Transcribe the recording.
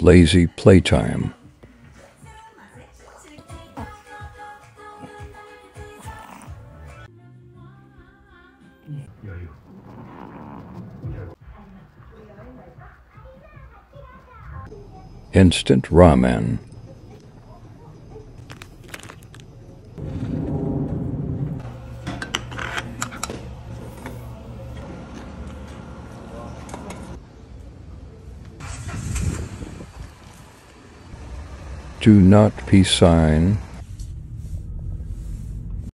Lazy playtime. Instant ramen. Do not peace sign